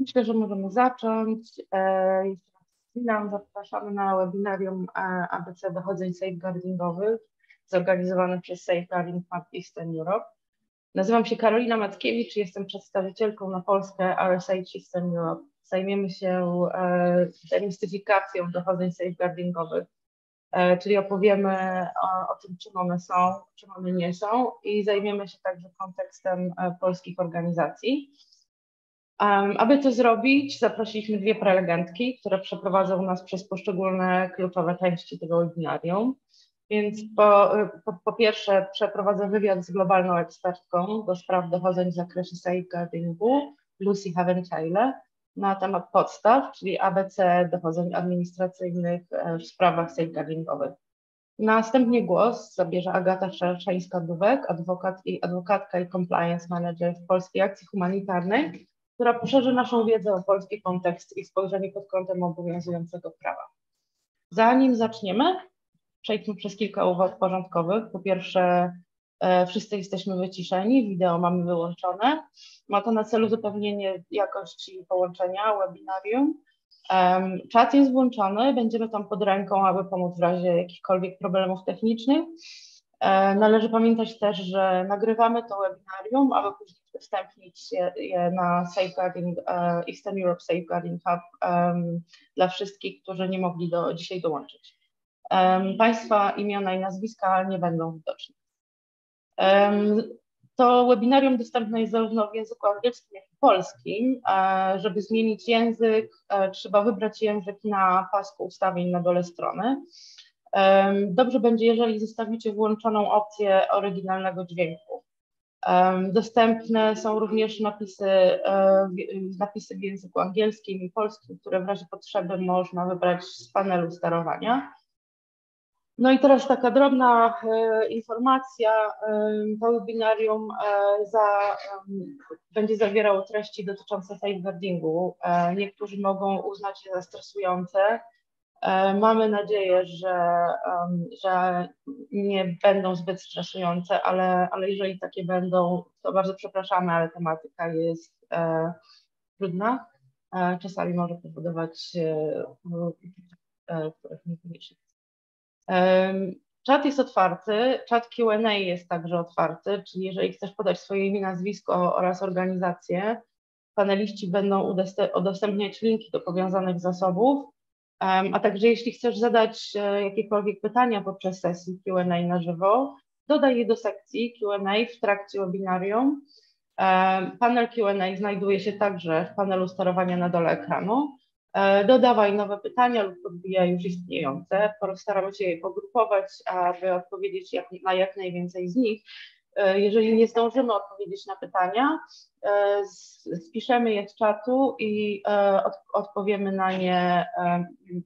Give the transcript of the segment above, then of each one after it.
Myślę, że możemy zacząć. E, jeszcze raz wspominam, zapraszamy na webinarium e, ABC dochodzeń safeguardingowych zorganizowane przez Safeguarding Hub Eastern Europe. Nazywam się Karolina Mackiewicz, jestem przedstawicielką na Polskę RSH Eastern Europe. Zajmiemy się e, demistyfikacją dochodzeń safeguardingowych, czyli opowiemy o, o tym, czym one są, czym one nie są i zajmiemy się także kontekstem polskich organizacji. Aby to zrobić, zaprosiliśmy dwie prelegentki, które przeprowadzą nas przez poszczególne kluczowe części tego webinarium. Więc po, po, po, pierwsze przeprowadzę wywiad z globalną ekspertką do spraw dochodzeń w zakresie safeguardingu, Lucy Havenchaile, na temat podstaw, czyli ABC dochodzeń administracyjnych e, w sprawach safeguardingowych. Następnie głos zabierze Agata Szarszańska-Dubek, adwokat i adwokatka i compliance manager w Polskiej Akcji Humanitarnej, która poszerzy naszą wiedzę o polski kontekst i spojrzenie pod kątem obowiązującego prawa. Zanim zaczniemy, przejdźmy przez kilka uwag porządkowych. Po pierwsze, e, wszyscy jesteśmy wyciszeni, wideo mamy wyłączone. Ma to na celu zapewnienie jakości połączenia webinarium. Um, czat jest włączony, będziemy tam pod ręką, aby pomóc w razie jakichkolwiek problemów technicznych. E, należy pamiętać też, że nagrywamy to webinarium, aby później udostępnić je na Safeguarding, e, Eastern Europe Safeguarding Hub um, dla wszystkich, którzy nie mogli do, dzisiaj dołączyć. Um, państwa imiona i nazwiska nie będą widoczne. To webinarium dostępne jest zarówno w języku angielskim, jak i polskim. E, żeby zmienić język, e, trzeba wybrać język na pasku ustawień na dole strony. Dobrze będzie, jeżeli zostawicie włączoną opcję oryginalnego dźwięku. Dostępne są również napisy, e, napisy w języku angielskim i polskim, które w razie potrzeby można wybrać z panelu sterowania. No i teraz taka drobna e, informacja. To webinarium e, za, będzie zawierało treści dotyczące safeguardingu. Niektórzy mogą uznać je za stresujące, mamy nadzieję, że, że nie będą zbyt stresujące, ale, ale jeżeli takie będą, to bardzo przepraszamy, ale tematyka jest e, trudna. E, czasami może powodować, których niekoniecznie. Czat jest otwarty, czat QA jest także otwarty, czyli jeżeli chcesz podać swoje imię, nazwisko oraz organizację, paneliści będą udostępniać linki do powiązanych zasobów a także jeśli chcesz zadać e, jakiekolwiek pytania podczas sesji Q&A na żywo, dodaj je do sekcji Q&A w trakcie webinarium. Panel Q&A znajduje się także w panelu sterowania na dole ekranu. E, dodawaj nowe pytania lub podbijaj już istniejące. Postaramy się je pogrupować, aby odpowiedzieć jak, na jak najwięcej z nich. E, jeżeli nie zdążymy odpowiedzieć na pytania, e, spiszemy je z czatu i e, odpowiemy na nie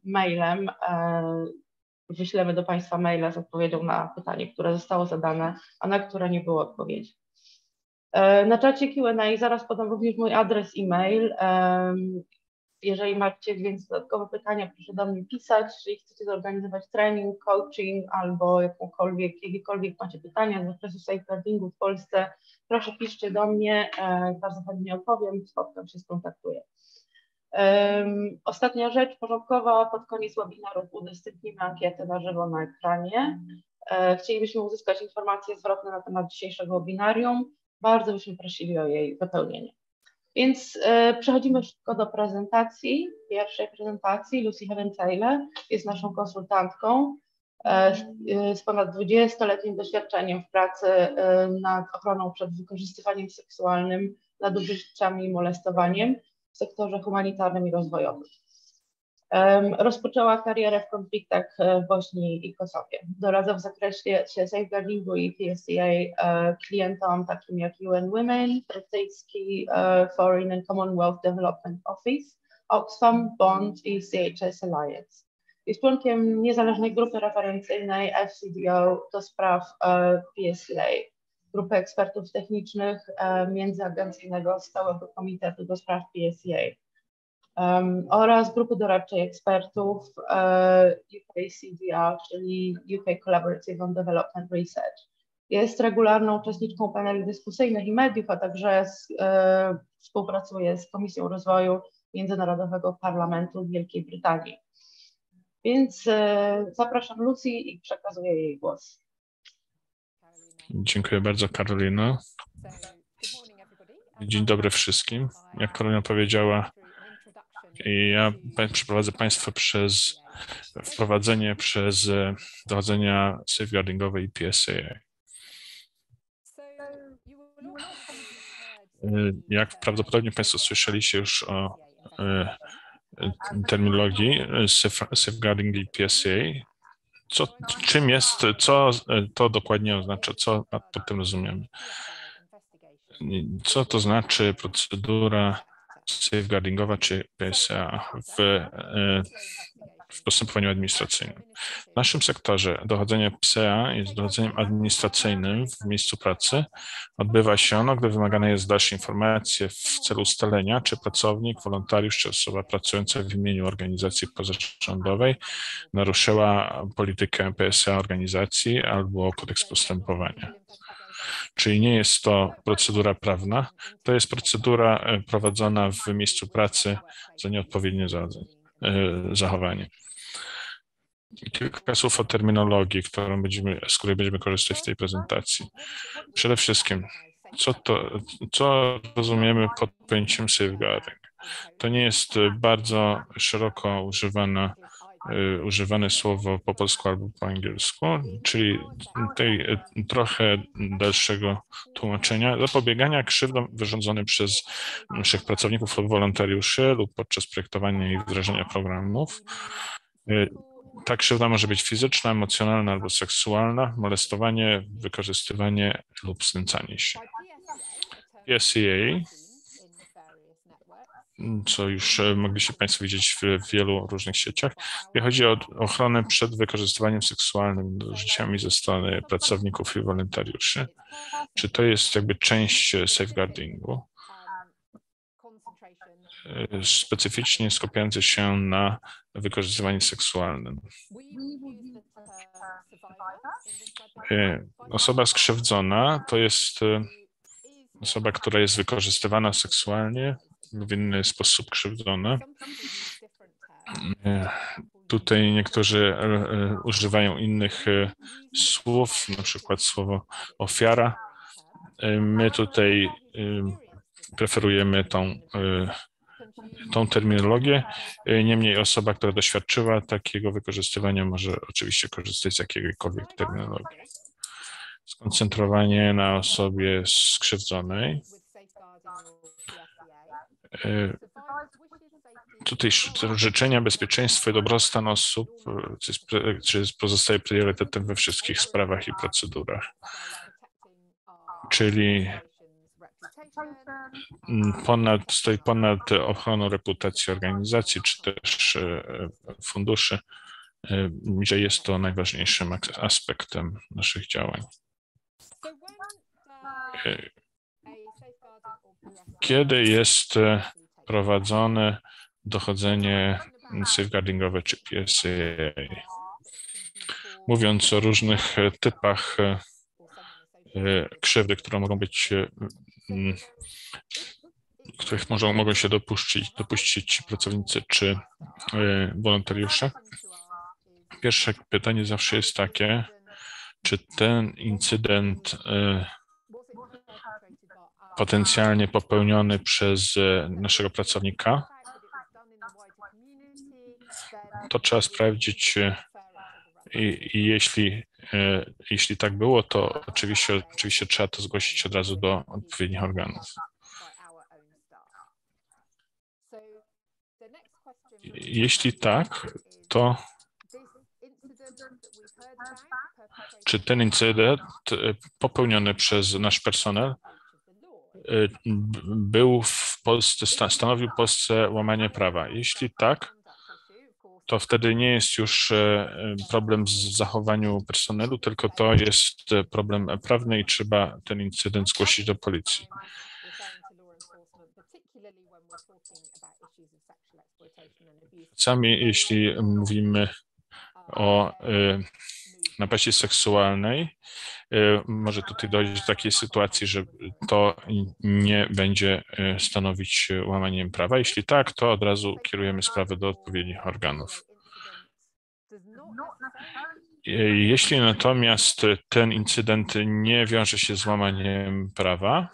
mailem. Wyślemy do Państwa maila z odpowiedzią na pytanie, które zostało zadane, a na które nie było odpowiedzi. Na czacie Q&A zaraz podam również mój adres e-mail jeżeli macie więc dodatkowe pytania, proszę do mnie pisać. Jeżeli chcecie zorganizować trening, coaching albo jakąkolwiek, jakiekolwiek macie pytania z zakresu safeguardingu w Polsce, proszę piszcie do mnie, e, bardzo chętnie odpowiem, spotkam się, skontaktuję. Um, ostatnia rzecz porządkowa, pod koniec webinaru udostępnimy ankietę na żywo na ekranie. E, chcielibyśmy uzyskać informacje zwrotne na temat dzisiejszego webinarium. Bardzo byśmy prosili o jej wypełnienie. Więc e, przechodzimy szybko do prezentacji. Pierwszej prezentacji Lucy Heaven-Taylor jest naszą konsultantką e, z ponad 20-letnim doświadczeniem w pracy e, nad ochroną przed wykorzystywaniem seksualnym, nadużyciami i molestowaniem w sektorze humanitarnym i rozwojowym. Rozpoczęła karierę w konfliktach e, w Bośni i Kosowie. Doradza w zakresie safeguardingu i PSCA e, klientom takim jak UN Women, brytyjski e, Foreign and Commonwealth Development Office, Oxfam, Bond i CHS Alliance. Jest członkiem niezależnej grupy referencyjnej FCDO do spraw PSCA, grupy ekspertów technicznych międzyagencyjnego stałego komitetu do spraw PSCA oraz grupy doradczej ekspertów uh, e, UK CDR, czyli UK Collaborative on Development Research. Jest regularną uczestniczką paneli dyskusyjnych i mediów, a także z, e, współpracuje z Komisją Rozwoju Międzynarodowego Parlamentu Wielkiej Brytanii. Więc e, zapraszam Lucy i przekazuję jej głos. Dziękuję bardzo, Karolina. Dzień dobry wszystkim. Jak Karolina powiedziała, ja przeprowadzę Państwa przez wprowadzenie przez dochodzenia safeguardingowe i PSA. Jak prawdopodobnie Państwo słyszeliście już o e, terminologii safeguarding i PSA, co, czym jest, co to dokładnie oznacza, co pod tym rozumiemy? Co to znaczy procedura safeguardingowa czy PSA w, e, w postępowaniu administracyjnym. W naszym sektorze dochodzenie PSA jest dochodzeniem administracyjnym w miejscu pracy. Odbywa się ono, gdy wymagane jest dalsze informacje w celu ustalenia, czy pracownik, wolontariusz, czy osoba pracująca w imieniu organizacji pozarządowej naruszyła politykę PSA organizacji albo kodeks postępowania. Czyli nie jest to procedura prawna, to jest procedura e, prowadzona w miejscu pracy za nieodpowiednie e, zachowanie. Kilka słów o terminologii, którą będziemy, z której będziemy korzystać w tej prezentacji. Przede wszystkim, co, to, co rozumiemy pod pojęciem safeguarding? To nie jest bardzo szeroko używana używane słowo po polsku albo po angielsku, czyli tej y, trochę dalszego tłumaczenia, zapobiegania krzywdom wyrządzonym przez naszych pracowników lub wolontariuszy lub podczas projektowania i wdrażania programów. Y, ta krzywda może być fizyczna, emocjonalna albo seksualna, molestowanie, wykorzystywanie lub znęcanie się. PSEA co już e, mogliście Państwo widzieć w wielu różnych sieciach. I chodzi o ochronę przed wykorzystywaniem seksualnym życiami ze strony pracowników i wolontariuszy. Czy to jest jakby część e, safeguardingu? E, specyficznie skupiający się na wykorzystywaniu seksualnym. Osoba skrzywdzona to jest osoba, która jest wykorzystywana seksualnie w inny sposób krzywdzone. Tutaj niektórzy e, e, używają innych e, słów, na przykład słowo ofiara. My tutaj preferujemy tą, tą terminologię. Niemniej osoba, która doświadczyła takiego wykorzystywania, może oczywiście korzystać z jakiejkolwiek terminologii. Skoncentrowanie na osobie skrzywdzonej tutaj życzenia bezpieczeństwa i dobrostan osób e, czy pozostaje priorytetem we wszystkich sprawach i procedurach. Czyli ponad, stoi ponad ochroną reputacji organizacji czy też e, funduszy, że jest to najważniejszym aspektem naszych działań kiedy jest e, prowadzone dochodzenie safeguardingowe czy PSA. Mówiąc o różnych e, typach e, krzywdy, które mogą być, których może, mogą się dopuścić, dopuścić pracownicy czy wolontariusze. Pierwsze pytanie zawsze jest takie, czy ten incydent potencjalnie popełniony przez e, naszego pracownika, to trzeba sprawdzić e, i, i jeśli, e, jeśli tak było, to oczywiście, oczywiście trzeba to zgłosić od razu do odpowiednich organów. Jeśli tak, to czy ten incydent popełniony przez nasz personel był w Polsce, stanowił Polsce łamanie prawa. Jeśli tak, to wtedy nie jest już e, problem z zachowaniu personelu, tylko to jest problem prawny i trzeba ten incydent zgłosić do policji. Sami, jeśli mówimy o e, napaści seksualnej, może tutaj dojść do takiej sytuacji, że to nie będzie stanowić łamaniem prawa. Jeśli tak, to od razu kierujemy sprawę do odpowiednich organów. Jeśli natomiast ten incydent nie wiąże się z łamaniem prawa,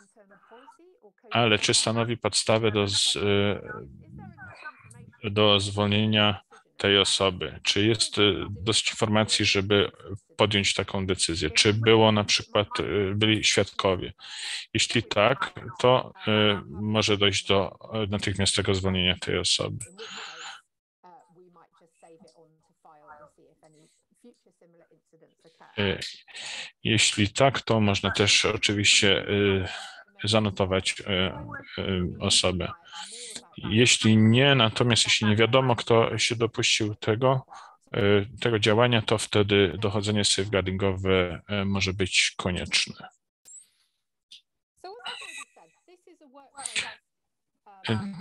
ale czy stanowi podstawę do, z, do zwolnienia tej osoby? Czy jest dość informacji, żeby podjąć taką decyzję? Czy było na przykład, byli świadkowie? Jeśli tak, to może dojść do natychmiastowego zwolnienia tej osoby. Y, jeśli tak, to można też oczywiście y, zanotować y, osobę. Jeśli nie, natomiast jeśli nie wiadomo, kto się dopuścił tego, tego działania, to wtedy dochodzenie safeguardingowe może być konieczne.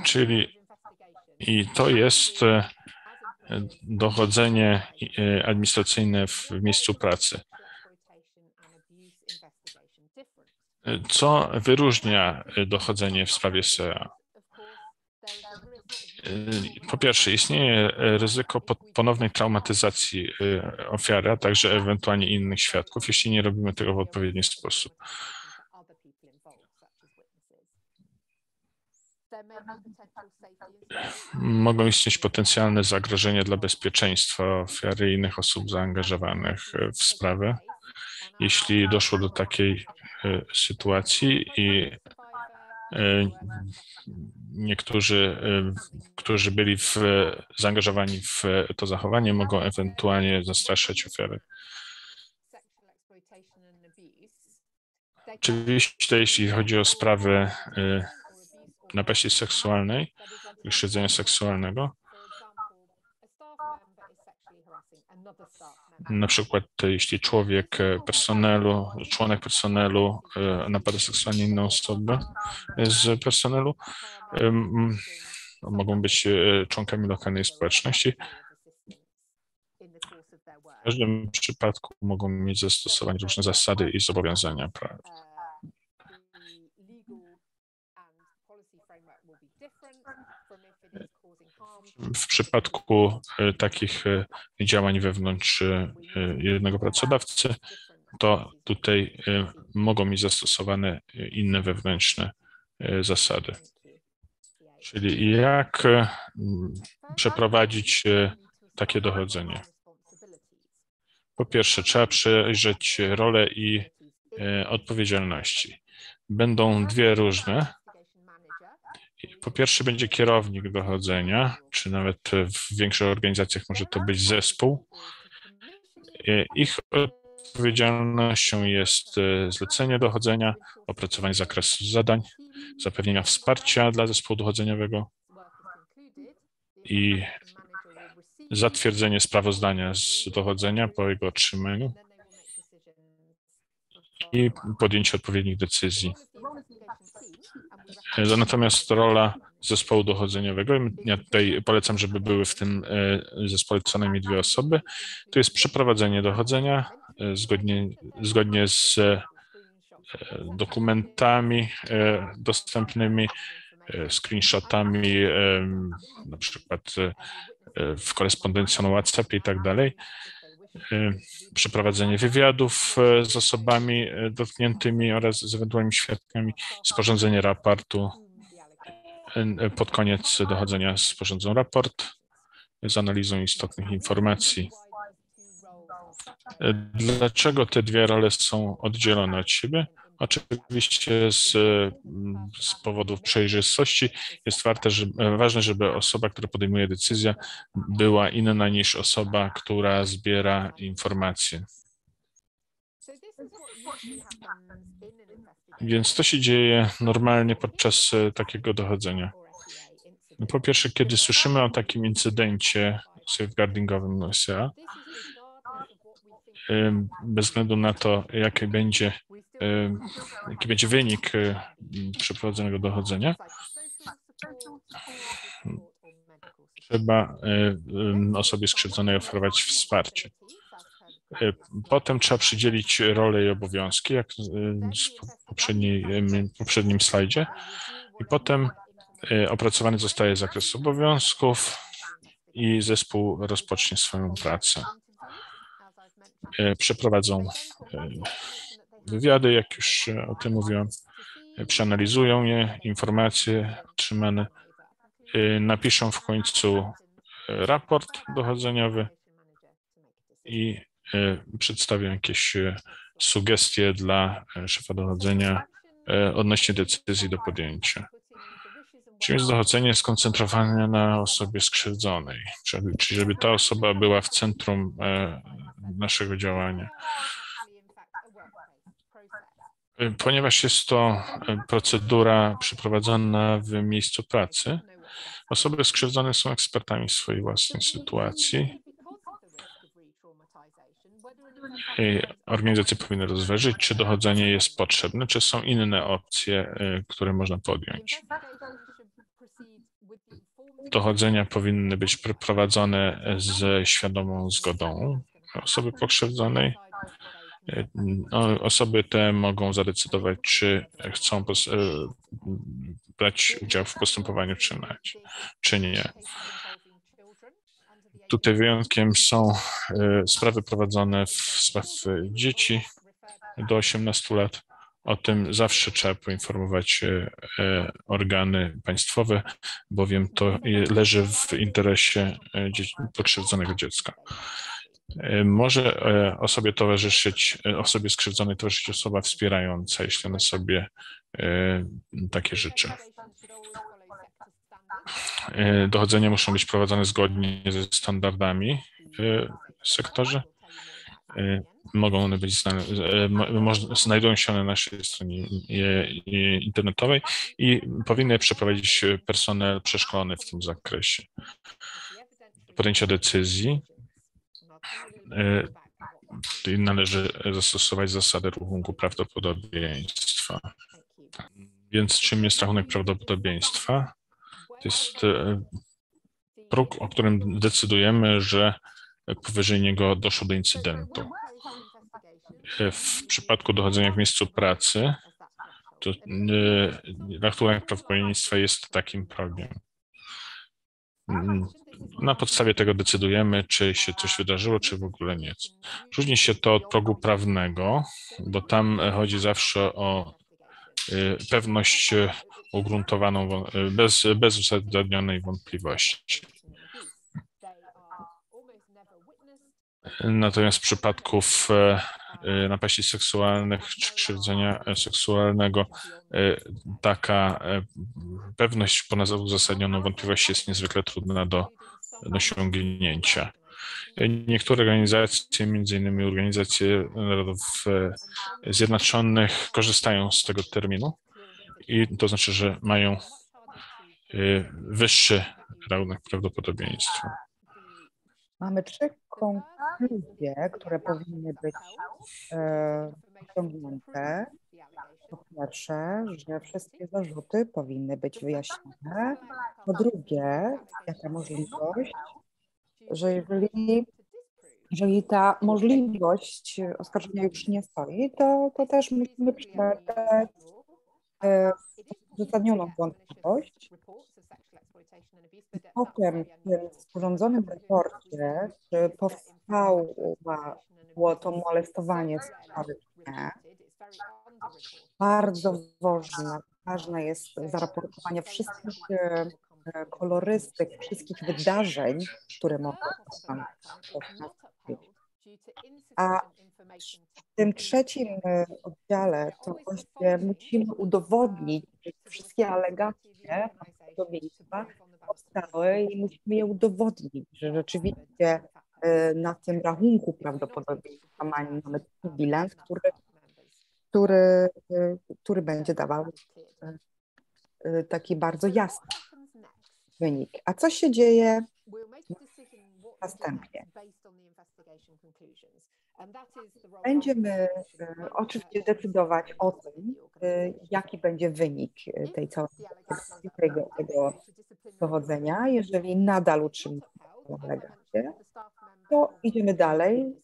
Czyli i to jest dochodzenie administracyjne w miejscu pracy. Co wyróżnia dochodzenie w sprawie SEA? Po pierwsze, istnieje ryzyko ponownej traumatyzacji ofiary, a także ewentualnie innych świadków, jeśli nie robimy tego w odpowiedni sposób. Mogą istnieć potencjalne zagrożenia dla bezpieczeństwa ofiary i innych osób zaangażowanych w sprawę, jeśli doszło do takiej e, sytuacji i e, niektórzy, e, którzy byli w, zaangażowani w to zachowanie, mogą ewentualnie zastraszać ofiary. Oczywiście, jeśli chodzi o sprawy napaści seksualnej i szydzenia seksualnego. Na przykład jeśli człowiek e, personelu, członek personelu e, napada seksualnie inną osobę z personelu, mogą być e, członkami lokalnej społeczności. W każdym przypadku mogą mieć zastosowanie różne zasady i zobowiązania prawne. W przypadku e, takich e, działań wewnątrz e, jednego pracodawcy, to tutaj mogą mieć zastosowane inne wewnętrzne zasady. Czyli jak przeprowadzić takie dochodzenie? Po pierwsze, trzeba przejrzeć rolę i odpowiedzialności. Będą dwie różne po pierwsze będzie kierownik dochodzenia, czy nawet w większych organizacjach może to być zespół. Ich odpowiedzialnością jest e, zlecenie dochodzenia, opracowanie zakresu zadań, zapewnienia wsparcia dla zespołu dochodzeniowego i zatwierdzenie sprawozdania z dochodzenia po jego otrzymaniu i podjęcie odpowiednich decyzji. E, natomiast rola zespołu dochodzeniowego, ja tutaj polecam, żeby były w tym e, zespole co najmniej dwie osoby, to jest przeprowadzenie dochodzenia e, zgodnie, zgodnie z dokumentami dostępnymi, screenshotami, na przykład w korespondencją WhatsApp i tak dalej. Przeprowadzenie wywiadów z osobami dotkniętymi oraz z ewentualnymi świadkami, sporządzenie raportu. Pod koniec dochodzenia sporządzą raport z analizą istotnych informacji. Dlaczego te dwie role są oddzielone od siebie? Oczywiście z, z powodów przejrzystości jest warte, że, ważne, żeby osoba, która podejmuje decyzję, była inna niż osoba, która zbiera informacje. Więc to się dzieje normalnie podczas e, takiego dochodzenia. Po pierwsze, kiedy słyszymy o takim incydencie safeguardingowym USA, bez względu na to, jakie będzie jaki będzie wynik e, przeprowadzonego dochodzenia. Trzeba osobie skrzywdzonej oferować wsparcie. E, potem trzeba przydzielić role i obowiązki, jak w poprzednim, poprzednim slajdzie. I potem opracowany zostaje zakres obowiązków i zespół rozpocznie swoją pracę. Przeprowadzą wywiady, jak już o tym mówiłem, przeanalizują je, informacje otrzymane, napiszą w końcu raport dochodzeniowy i przedstawią jakieś sugestie dla szefa dochodzenia odnośnie decyzji do podjęcia. Czym jest dochodzenie skoncentrowane na osobie skrzywdzonej, czyli żeby ta osoba była w centrum naszego działania. Ponieważ jest to procedura przeprowadzona w miejscu pracy, osoby skrzywdzone są ekspertami swojej własnej sytuacji. Organizacje powinny rozważyć, czy dochodzenie jest potrzebne, czy są inne opcje, e, które można podjąć. Dochodzenia powinny być prowadzone ze świadomą zgodą osoby pokrzywdzonej osoby te mogą zadecydować, czy chcą e, brać udział w postępowaniu, czy nie. Tutaj wyjątkiem są e, sprawy prowadzone w spraw dzieci do 18 lat. O tym zawsze trzeba poinformować e, organy państwowe, bowiem to leży w interesie pokrzywdzonego dziecka. E, może e, osobie towarzyszyć, e, osobie skrzywdzonej towarzyszyć osoba wspierająca, jeśli ona sobie takie życzy. Dochodzenia muszą być prowadzone zgodnie ze standardami w sektorze. Mogą one być, znajdują się one na naszej stronie internetowej i powinny przeprowadzić personel przeszkolony w tym zakresie. Podjęcia decyzji E, należy zastosować zasadę rachunku prawdopodobieństwa. Więc czym jest rachunek prawdopodobieństwa? To jest e, próg, o którym decydujemy, że powyżej niego doszło do incydentu. E, w przypadku dochodzenia w miejscu pracy, to rachunek prawdopodobieństwa jest takim progiem. Na podstawie tego decydujemy, czy się coś wydarzyło, czy w ogóle nie. Różni się to od progu prawnego, bo tam chodzi zawsze o y, pewność ugruntowaną, y, bez, bez uzasadnionej wątpliwości. Natomiast w przypadków e, napaści seksualnych czy krzywdzenia seksualnego e, taka pewność ponad uzasadnioną wątpliwość jest niezwykle trudna do, osiągnięcia. Niektóre organizacje, między innymi Organizacje Narodów Zjednoczonych, korzystają z tego terminu i to znaczy, że mają wyższy raunek prawdopodobieństwa. Mamy trzy konkluzje, które powinny być e, osiągnięte. Po pierwsze, że wszystkie zarzuty powinny być wyjaśnione. Po drugie, jaka możliwość, że jeżeli, jeżeli ta możliwość oskarżenia już nie stoi, to, to też musimy przebadać e, uzasadnioną wątpliwość Potem w tym sporządzonym raporcie, czy powstało to molestowanie sprawy, nie, bardzo ważne, ważne jest zaraportowanie wszystkich e, kolorystyk, wszystkich wydarzeń, które mogą nastąpić. A w tym trzecim e, oddziale to właśnie musimy udowodnić, że wszystkie alegacje prawdopodobieństwa powstały i musimy je udowodnić, że rzeczywiście e, na tym rachunku prawdopodobieństwa mamy bilans, który, który, e, który będzie dawał e, taki bardzo jasny wynik. A co się dzieje następnie? Będziemy e, oczywiście decydować o tym, e, jaki będzie wynik e, tej całej tego, tego dochodzenia. Jeżeli nadal utrzymamy alegację, to idziemy dalej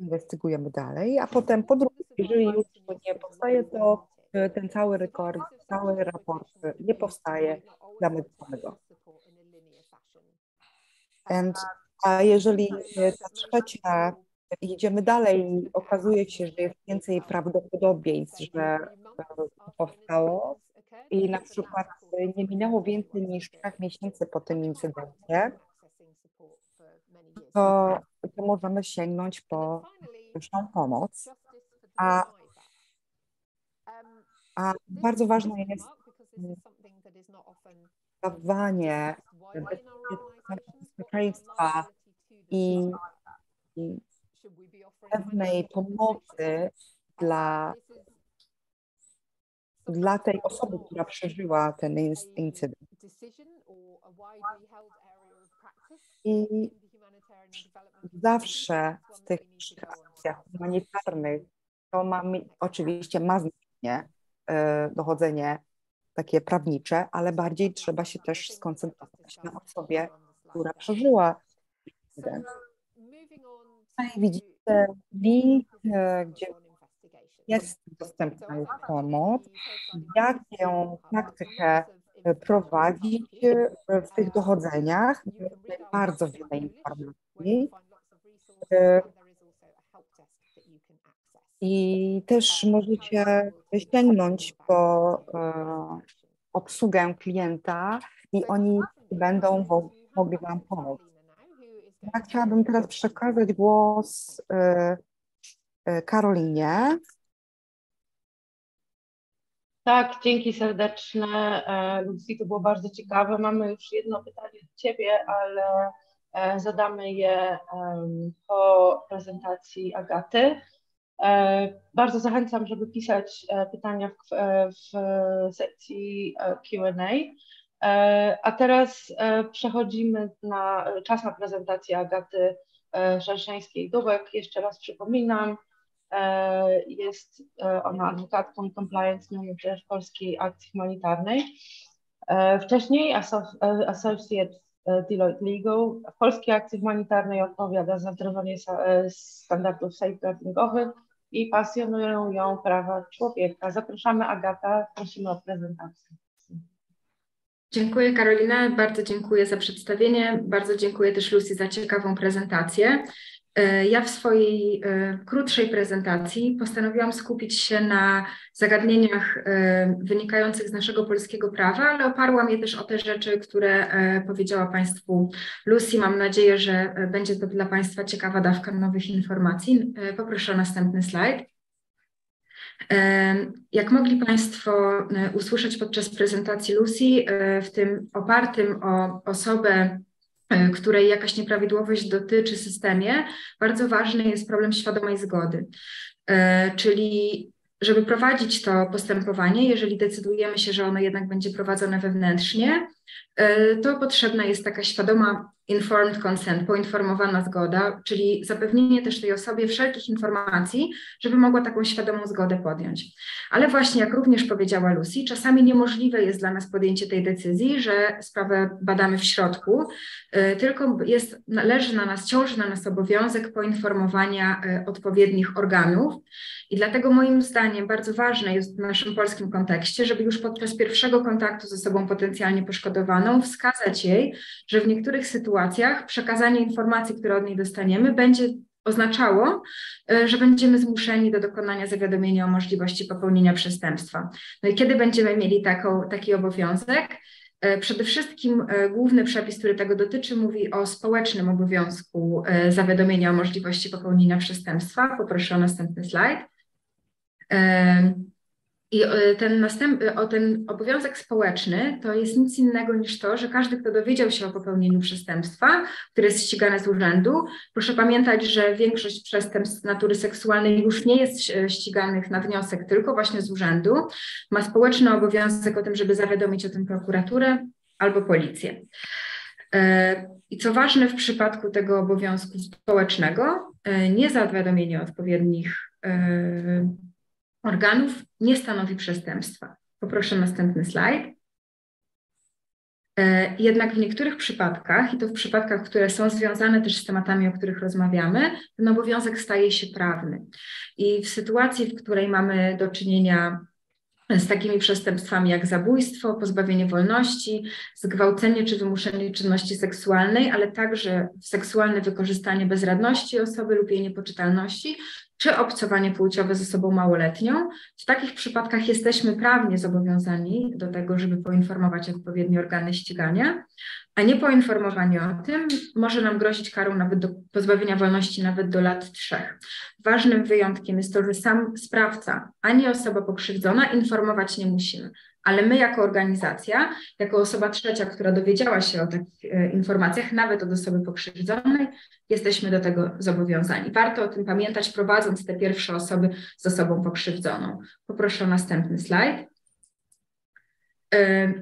inwestygujemy dalej, a potem po drugie, jeżeli już nie powstaje, to ten cały rekord, cały raport nie powstaje dla samego. And, a jeżeli ta trzecia, idziemy dalej okazuje się, że jest więcej prawdopodobieństw, że to powstało i na przykład nie minęło więcej niż trzech miesięcy po tym incydencie, to, to możemy sięgnąć po pierwszą pomoc. A, a bardzo ważne jest dawanie bezpieczeństwa i, i pewnej pomocy dla, dla tej osoby, która przeżyła ten incydent. I zawsze w tych akcjach humanitarnych to ma oczywiście ma znaczenie e, dochodzenie takie prawnicze, ale bardziej trzeba się też skoncentrować na osobie, która przeżyła incydent. Tutaj widzicie link, e, gdzie jest dostępna już pomoc, jaką praktykę prowadzić w tych dochodzeniach. Bardzo wiele informacji. I też możecie sięgnąć po e, obsługę klienta i oni będą mogli Wam pomóc. Ja chciałabym teraz przekazać głos e, e, Karolinie. Tak, dzięki serdeczne. Lucy, to było bardzo ciekawe. Mamy już jedno pytanie do Ciebie, ale zadamy je po prezentacji Agaty. Bardzo zachęcam, żeby pisać pytania w, w sekcji QA. A teraz przechodzimy na czas na prezentację Agaty Szerszeńskiej-Dubek. Jeszcze raz przypominam, jest ona adwokatką compliance manager Polskiej Akcji Humanitarnej. Wcześniej Associate Deloitte Legal w Polskiej Akcji Humanitarnej odpowiada za wdrożenie standardów safeguardingowych i pasjonują ją prawa człowieka. Zapraszamy Agata, prosimy o prezentację. Dziękuję Karolina, bardzo dziękuję za przedstawienie, bardzo dziękuję też Lucy za ciekawą prezentację. E, ja w swojej e, krótszej prezentacji postanowiłam skupić się na zagadnieniach e, wynikających z naszego polskiego prawa, ale oparłam je też o te rzeczy, które powiedziała Państwu Lucy. Mam nadzieję, że będzie to dla Państwa ciekawa dawka nowych informacji. Poproszę o następny slajd. Jak mogli Państwo usłyszeć podczas prezentacji Lucy, w tym opartym o osobę E, której jakaś nieprawidłowość dotyczy systemie, bardzo ważny jest problem świadomej zgody. E, czyli żeby prowadzić to postępowanie, jeżeli decydujemy się, że ono jednak będzie prowadzone wewnętrznie, e, to potrzebna jest taka świadoma informed consent, poinformowana zgoda, czyli zapewnienie też tej osobie wszelkich informacji, żeby mogła taką świadomą zgodę podjąć. Ale właśnie, jak również powiedziała Lucy, czasami niemożliwe jest dla nas podjęcie tej decyzji, że sprawę badamy w środku, y, tylko jest, leży na nas, ciąży na nas obowiązek poinformowania y, odpowiednich organów. I dlatego moim zdaniem bardzo ważne jest w naszym polskim kontekście, żeby już podczas pierwszego kontaktu z osobą potencjalnie poszkodowaną wskazać jej, że w niektórych sytuacjach sytuacjach przekazanie informacji, które od niej dostaniemy, będzie oznaczało, e, że będziemy zmuszeni do dokonania zawiadomienia o możliwości popełnienia przestępstwa. No i kiedy będziemy mieli taką, taki obowiązek? E, przede wszystkim e, główny przepis, który tego dotyczy, mówi o społecznym obowiązku zawiadomienia o możliwości popełnienia przestępstwa. Poproszę o następny slajd. I e, ten, następ, e, ten obowiązek społeczny to jest nic innego niż to, że każdy, kto dowiedział się o popełnieniu przestępstwa, które jest ścigane z urzędu, proszę pamiętać, że większość przestępstw natury seksualnej już nie jest e, ściganych na wniosek, tylko właśnie z urzędu, ma społeczny obowiązek o tym, żeby zawiadomić o tym prokuraturę albo policję. I co ważne w przypadku tego obowiązku społecznego, nie zawiadomienie odpowiednich organów nie stanowi przestępstwa. Poproszę następny slajd. E, jednak w niektórych przypadkach, i to w przypadkach, które są związane też z tematami, o których rozmawiamy, ten obowiązek staje się prawny. I w sytuacji, w której mamy do czynienia z takimi przestępstwami jak zabójstwo, pozbawienie wolności, zgwałcenie czy wymuszenie czynności seksualnej, ale także seksualne wykorzystanie bezradności osoby lub jej niepoczytalności, czy obcowanie płciowe z osobą małoletnią. W takich przypadkach jesteśmy prawnie zobowiązani do tego, żeby poinformować odpowiednie organy ścigania, a niepoinformowanie o tym może nam grozić karą nawet do pozbawienia wolności nawet do lat trzech. Ważnym wyjątkiem jest to, że sam sprawca ani osoba pokrzywdzona informować nie musimy ale my jako organizacja, jako osoba trzecia, która dowiedziała się o takich e, informacjach, nawet od osoby pokrzywdzonej, jesteśmy do tego zobowiązani. Warto o tym pamiętać, prowadząc te pierwsze osoby z osobą pokrzywdzoną. Poproszę o następny slajd. E,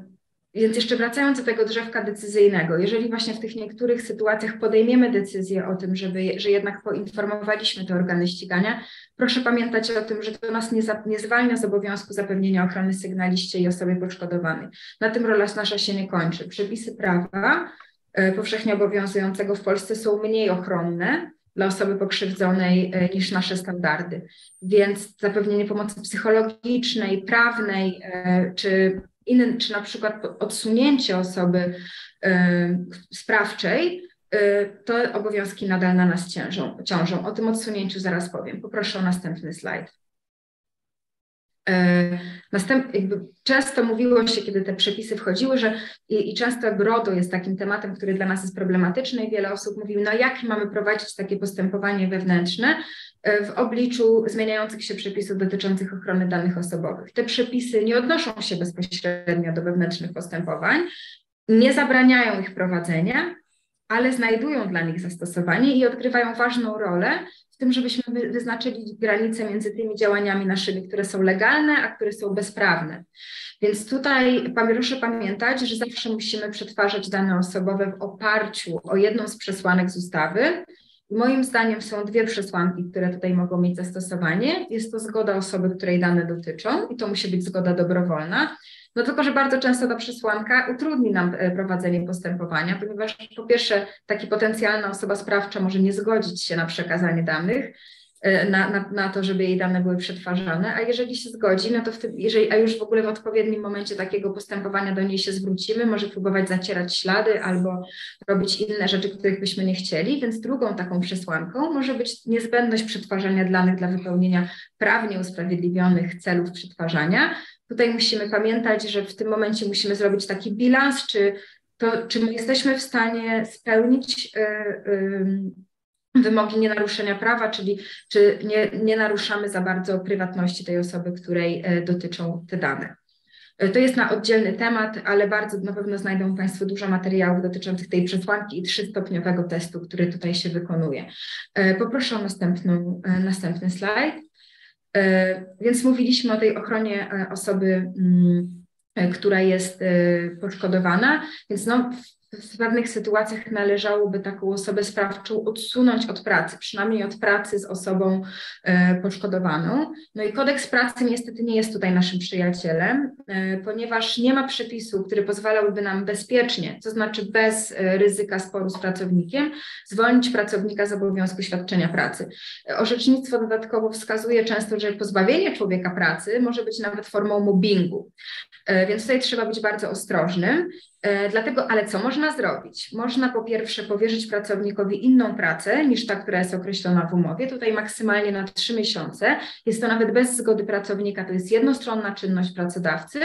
więc jeszcze wracając do tego drzewka decyzyjnego, jeżeli właśnie w tych niektórych sytuacjach podejmiemy decyzję o tym, żeby, że jednak poinformowaliśmy te organy ścigania, proszę pamiętać o tym, że to nas nie, za, nie zwalnia z obowiązku zapewnienia ochrony sygnaliście i osobie poszkodowanej. Na tym rola nasza się nie kończy. Przepisy prawa e, powszechnie obowiązującego w Polsce są mniej ochronne dla osoby pokrzywdzonej e, niż nasze standardy. Więc zapewnienie pomocy psychologicznej, prawnej e, czy czy na przykład odsunięcie osoby y, sprawczej, y, to obowiązki nadal na nas ciężą, ciążą. O tym odsunięciu zaraz powiem. Poproszę o następny slajd. Y, następ, często mówiło się, kiedy te przepisy wchodziły, że i, i, często GRODO jest takim tematem, który dla nas jest problematyczny i wiele osób mówiło, no jak mamy prowadzić takie postępowanie wewnętrzne, w obliczu zmieniających się przepisów dotyczących ochrony danych osobowych. Te przepisy nie odnoszą się bezpośrednio do wewnętrznych postępowań, nie zabraniają ich prowadzenia, ale znajdują dla nich zastosowanie i odgrywają ważną rolę w tym, żebyśmy wyznaczyli granice między tymi działaniami naszymi, które są legalne, a które są bezprawne. Więc tutaj proszę pamiętać, że zawsze musimy przetwarzać dane osobowe w oparciu o jedną z przesłanek z ustawy, Moim zdaniem są dwie przesłanki, które tutaj mogą mieć zastosowanie. Jest to zgoda osoby, której dane dotyczą i to musi być zgoda dobrowolna. No tylko, że bardzo często ta przesłanka utrudni nam e, prowadzenie postępowania, ponieważ po pierwsze taki potencjalna osoba sprawcza może nie zgodzić się na przekazanie danych, na, na, na, to, żeby jej dane były przetwarzane, a jeżeli się zgodzi, no to wtedy, jeżeli, a już w ogóle w odpowiednim momencie takiego postępowania do niej się zwrócimy, może próbować zacierać ślady albo robić inne rzeczy, których byśmy nie chcieli, więc drugą taką przesłanką może być niezbędność przetwarzania danych dla wypełnienia prawnie usprawiedliwionych celów przetwarzania. Tutaj musimy pamiętać, że w tym momencie musimy zrobić taki bilans, czy to, czy my jesteśmy w stanie spełnić yy, yy, wymogi nienaruszenia prawa, czyli czy nie, nie naruszamy za bardzo prywatności tej osoby, której e, dotyczą te dane. E, to jest na oddzielny temat, ale bardzo na pewno znajdą Państwo dużo materiałów dotyczących tej przesłanki i trzystopniowego testu, który tutaj się wykonuje. E, poproszę o następną, następny slajd. Więc mówiliśmy o tej ochronie osoby, mm, która jest poszkodowana, więc no, w pewnych sytuacjach należałoby taką osobę sprawczą odsunąć od pracy, przynajmniej od pracy z osobą e, poszkodowaną. No i kodeks pracy niestety nie jest tutaj naszym przyjacielem, e, ponieważ nie ma przepisu, który pozwalałby nam bezpiecznie, to znaczy bez e, ryzyka sporu z pracownikiem, zwolnić pracownika z obowiązku świadczenia pracy. Orzecznictwo dodatkowo wskazuje często, że pozbawienie człowieka pracy może być nawet formą mobbingu. Więc tutaj trzeba być bardzo ostrożnym. E, dlatego, ale co można zrobić? Można po pierwsze powierzyć pracownikowi inną pracę niż ta, która jest określona w umowie, tutaj maksymalnie na trzy miesiące. Jest to nawet bez zgody pracownika, to jest jednostronna czynność pracodawcy.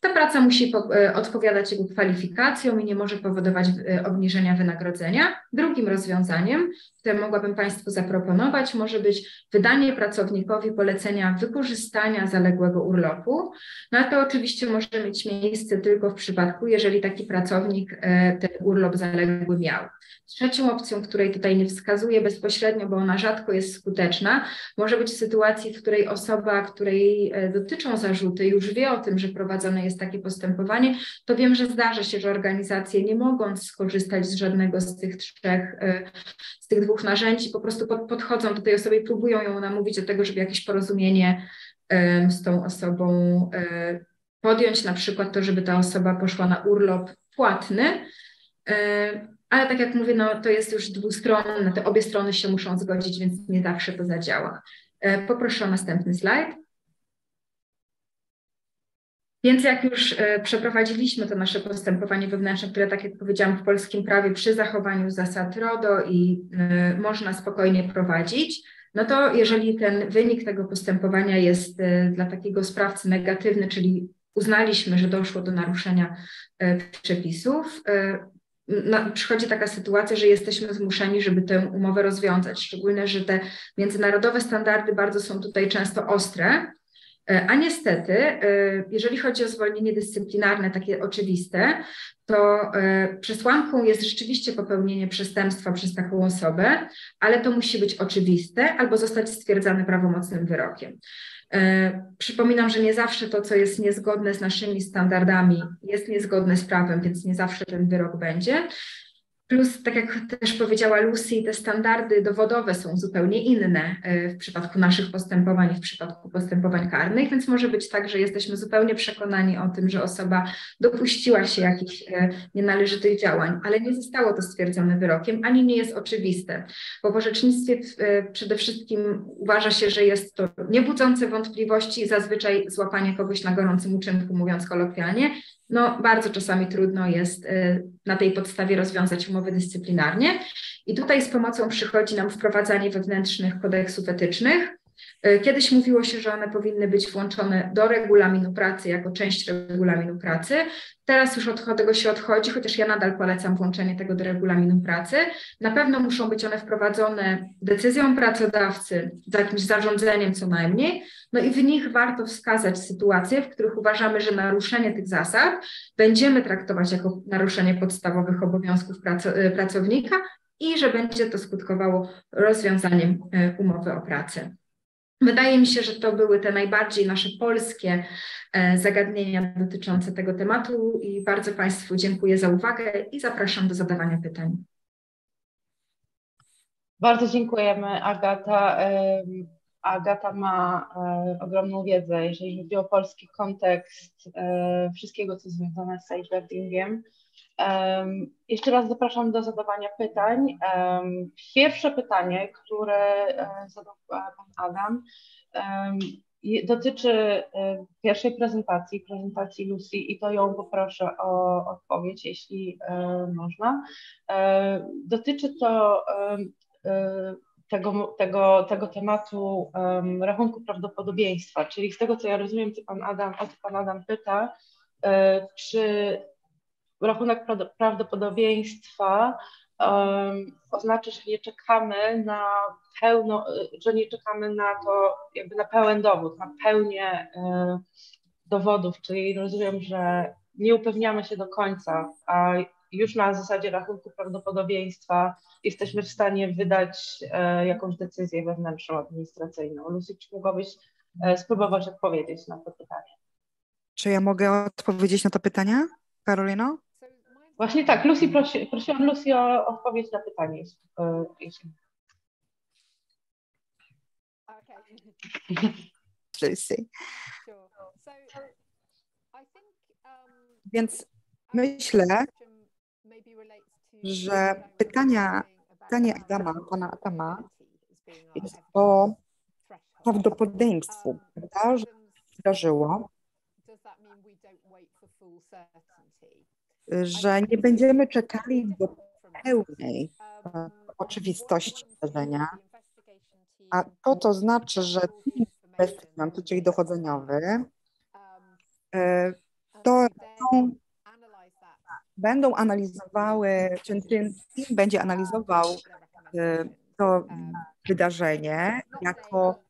Ta praca musi e, odpowiadać jego kwalifikacjom i nie może powodować e, obniżenia wynagrodzenia. Drugim rozwiązaniem, które mogłabym Państwu zaproponować, może być wydanie pracownikowi polecenia wykorzystania zaległego urlopu. No a to oczywiście może mieć miejsce tylko w przypadku, jeżeli taki pracownik e, ten urlop zaległy miał. Trzecią opcją, której tutaj nie wskazuję bezpośrednio, bo ona rzadko jest skuteczna, może być sytuacji, w której osoba, której dotyczą zarzuty, już wie o tym, że prowadzone jest takie postępowanie, to wiem, że zdarza się, że organizacje nie mogąc skorzystać z żadnego z tych trzech, e, tych dwóch narzędzi, po prostu podchodzą do tej osoby i próbują ją namówić do tego, żeby jakieś porozumienie z tą osobą e, podjąć, na przykład to, żeby ta osoba poszła na urlop płatny, ale tak jak mówię, no, to jest już dwustronne, te obie strony się muszą zgodzić, więc nie zawsze to zadziała. Poproszę o następny slajd. Więc jak już e, przeprowadziliśmy to nasze postępowanie wewnętrzne, które, tak jak powiedziałam, w polskim prawie przy zachowaniu zasad RODO i e, można spokojnie prowadzić, no to jeżeli ten wynik tego postępowania jest e, dla takiego sprawcy negatywny, czyli uznaliśmy, że doszło do naruszenia przepisów, przychodzi taka sytuacja, że jesteśmy zmuszeni, żeby tę umowę rozwiązać, szczególnie, że te międzynarodowe standardy bardzo są tutaj często ostre a niestety, e, jeżeli chodzi o zwolnienie dyscyplinarne, takie oczywiste, to e, przesłanką jest rzeczywiście popełnienie przestępstwa przez taką osobę, ale to musi być oczywiste albo zostać stwierdzane prawomocnym wyrokiem. Przypominam, że nie zawsze to, co jest niezgodne z naszymi standardami, jest niezgodne z prawem, więc nie zawsze ten wyrok będzie. Plus, tak jak też powiedziała Lucy, te standardy dowodowe są zupełnie inne e, w przypadku naszych postępowań w przypadku postępowań karnych, więc może być tak, że jesteśmy zupełnie przekonani o tym, że osoba dopuściła się jakichś e, nienależytych działań, ale nie zostało to stwierdzone wyrokiem, ani nie jest oczywiste, bo w orzecznictwie e, przede wszystkim uważa się, że jest to niebudzące wątpliwości, zazwyczaj złapanie kogoś na gorącym uczynku, mówiąc kolokwialnie, no bardzo czasami trudno jest y, na tej podstawie rozwiązać umowy dyscyplinarnie. I tutaj z pomocą przychodzi nam wprowadzanie wewnętrznych kodeksów etycznych. Y, kiedyś mówiło się, że one powinny być włączone do regulaminu pracy jako część regulaminu pracy. Teraz już od tego się odchodzi, chociaż ja nadal polecam włączenie tego do regulaminu pracy. Na pewno muszą być one wprowadzone decyzją pracodawcy, z jakimś zarządzeniem co najmniej, no i w nich warto wskazać sytuacje, w których uważamy, że naruszenie tych zasad będziemy traktować jako naruszenie podstawowych obowiązków y, pracownika i że będzie to skutkowało rozwiązaniem y, umowy o pracę. Wydaje mi się, że to były te najbardziej nasze polskie e, zagadnienia dotyczące tego tematu i bardzo Państwu dziękuję za uwagę i zapraszam do zadawania pytań. Bardzo dziękujemy, Agata. Agata ma e, ogromną wiedzę, jeżeli chodzi o polski kontekst e, wszystkiego, co związane z safeguardingiem. Jeszcze raz zapraszam do zadawania pytań. Pierwsze pytanie, które e, zadał Pan Adam, dotyczy pierwszej prezentacji, prezentacji Lucy i to ją poproszę o odpowiedź, jeśli można. Dotyczy to tego, tego, tego tematu um, rachunku prawdopodobieństwa, czyli z tego, co ja rozumiem, co pan Adam, o co pan Adam pyta, e, czy rachunek prawdopodobieństwa um, oznacza, że nie czekamy na pełno, że nie czekamy na to, jakby na pełen dowód, na pełnię e, dowodów, czyli rozumiem, że nie upewniamy się do końca, a już na zasadzie rachunku prawdopodobieństwa jesteśmy w stanie wydać e, jakąś decyzję wewnętrzną administracyjną. Lucy, czy mogłabyś e, spróbować odpowiedzieć na to pytanie? Czy ja mogę odpowiedzieć na to pytanie, Karolino? Właśnie tak, Lucy prosi, prosiłam Lucy o odpowiedź na pytanie. Jeśli... Lucy. Więc myślę, że pytania, pytanie Adama, pana Adama jest o prawdopodobieństwu, prawda, że zdarzyło, że nie będziemy czekali do pełnej e, oczywistości zdarzenia, a to to znaczy, że investigacyjny, czyli dochodzeniowy, e, to są będą analizowały, ten team będzie analizował y, to wydarzenie jako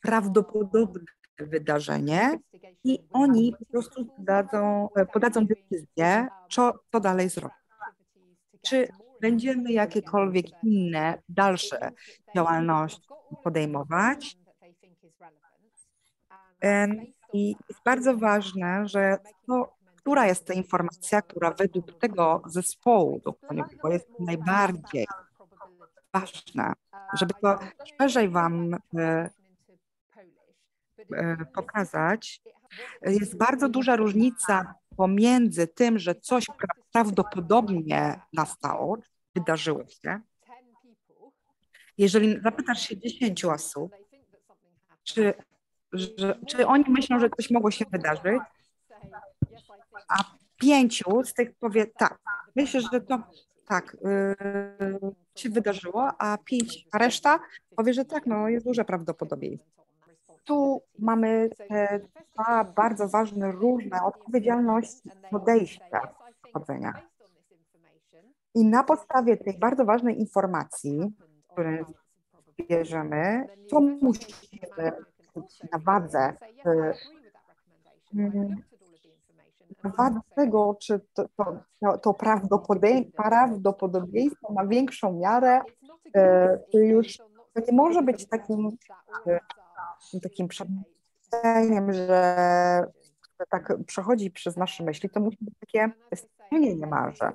prawdopodobne wydarzenie i oni po prostu dadzą, podadzą decyzję, co, co dalej zrobić. Czy będziemy jakiekolwiek inne, dalsze działalności podejmować. I jest bardzo ważne, że to która jest ta informacja, która według tego zespołu, do którego jest najbardziej ważna, żeby to szerzej Wam e, e, pokazać. Jest bardzo duża różnica pomiędzy tym, że coś prawdopodobnie nastało, wydarzyło się, jeżeli zapytasz się 10 osób, czy, że, czy oni myślą, że coś mogło się wydarzyć, a pięciu z tych powie tak, myślę, że to tak yy, się wydarzyło, a pięć, a reszta powie, że tak, no jest duże prawdopodobieństwo. Tu mamy te dwa bardzo ważne, różne odpowiedzialności, podejścia chodzenia. I na podstawie tej bardzo ważnej informacji, które bierzemy, to musimy na wadze na wadze tego, czy to, to, to prawdopodobieństwo ma większą miarę, e, to już to nie może być takim, e, takim przekonaniem, że tak przechodzi przez nasze myśli, to musi być takie spełnienie niemalże.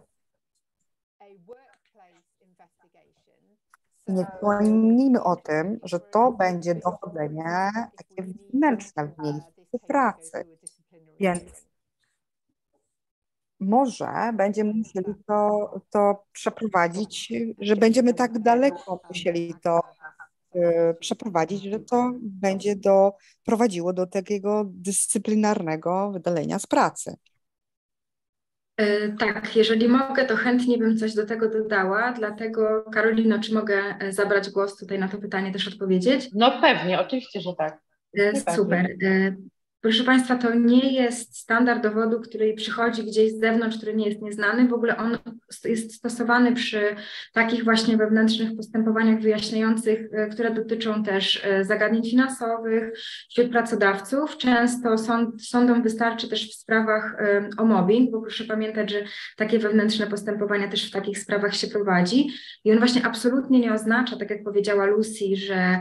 Nie zapomnijmy o tym, że to będzie dochodzenie takie wewnętrzne w miejscu pracy. Więc może będziemy musieli to, to przeprowadzić, że będziemy tak daleko musieli to przeprowadzić, że to będzie do, prowadziło do takiego dyscyplinarnego wydalenia z pracy. E, tak, jeżeli mogę, to chętnie bym coś do tego dodała, dlatego Karolino, czy mogę e, zabrać głos tutaj na to pytanie, też odpowiedzieć? No pewnie, oczywiście, że tak. E, super. Proszę Państwa, to nie jest standard dowodu, który przychodzi gdzieś z zewnątrz, który nie jest nieznany. W ogóle on jest stosowany przy takich właśnie wewnętrznych postępowaniach wyjaśniających, e, które dotyczą też e, zagadnień finansowych wśród pracodawców. Często sąd, sądom wystarczy też w sprawach e, o mobbing, bo proszę pamiętać, że takie wewnętrzne postępowania też w takich sprawach się prowadzi. I on właśnie absolutnie nie oznacza, tak jak powiedziała Lucy, że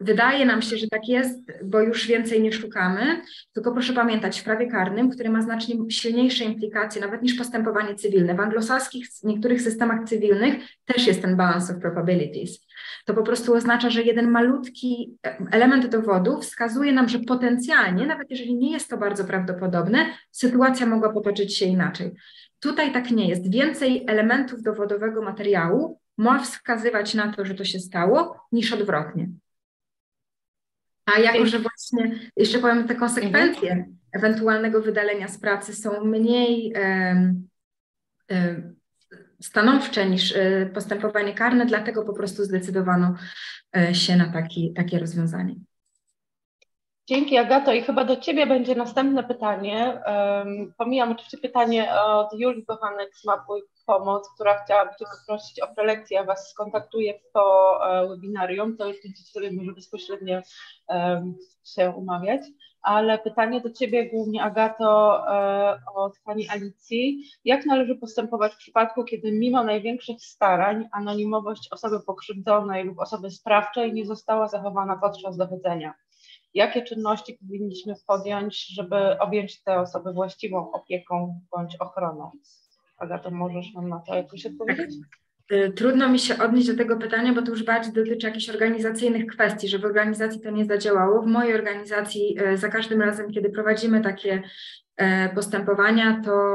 wydaje nam się, że tak jest, bo już więcej nie szukamy, tylko proszę pamiętać, w prawie karnym, które ma znacznie silniejsze implikacje nawet niż postępowanie cywilne, w anglosaskich niektórych systemach cywilnych też jest ten balance of probabilities. To po prostu oznacza, że jeden malutki element dowodu wskazuje nam, że potencjalnie, nawet jeżeli nie jest to bardzo prawdopodobne, sytuacja mogła potoczyć się inaczej. Tutaj tak nie jest. Więcej elementów dowodowego materiału ma wskazywać na to, że to się stało, niż odwrotnie. A jako, że właśnie, jeszcze powiem, te konsekwencje mhm. ewentualnego wydalenia z pracy są mniej stanowcze niż e, postępowanie karne, dlatego po prostu zdecydowano e, się na taki, takie rozwiązanie. Dzięki Agato i chyba do Ciebie będzie następne pytanie. Um, pomijam oczywiście pytanie od Julii Kochanek z Mapuj Pomoc, która chciałaby Cię poprosić o prelekcję, ja Was skontaktuję po e, webinarium, to już będziecie sobie może bezpośrednio um, się umawiać. Ale pytanie do Ciebie głównie Agato e, od Pani Alicji. Jak należy postępować w przypadku, kiedy mimo największych starań anonimowość osoby pokrzywdzonej lub osoby sprawczej nie została zachowana podczas dochodzenia? Jakie czynności powinniśmy podjąć, żeby objąć te osoby właściwą opieką bądź ochroną? Agato, możesz nam na to jakoś odpowiedzieć? Y, trudno mi się odnieść do tego pytania, bo to już bardziej dotyczy jakichś organizacyjnych kwestii, że w organizacji to nie zadziałało. W mojej organizacji y, za każdym razem, kiedy prowadzimy takie y, postępowania, to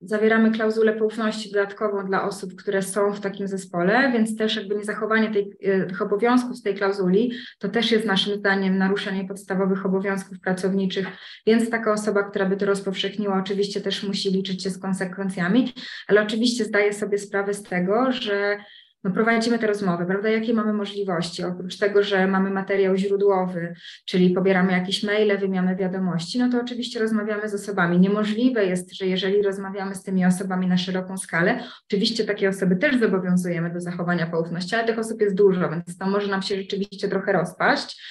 Zawieramy klauzulę poufności dodatkową dla osób, które są w takim zespole, więc też jakby niezachowanie tej, e, tych obowiązków z tej klauzuli, to też jest naszym zdaniem naruszenie podstawowych obowiązków pracowniczych, więc taka osoba, która by to rozpowszechniła, oczywiście też musi liczyć się z konsekwencjami, ale oczywiście zdaje sobie sprawę z tego, że no prowadzimy te rozmowy, prawda? Jakie mamy możliwości? Oprócz tego, że mamy materiał źródłowy, czyli pobieramy jakieś maile, wymianę wiadomości, no to oczywiście rozmawiamy z osobami. Niemożliwe jest, że jeżeli rozmawiamy z tymi osobami na szeroką skalę, oczywiście takie osoby też zobowiązujemy do zachowania poufności, ale tych osób jest dużo, więc to może nam się rzeczywiście trochę rozpaść.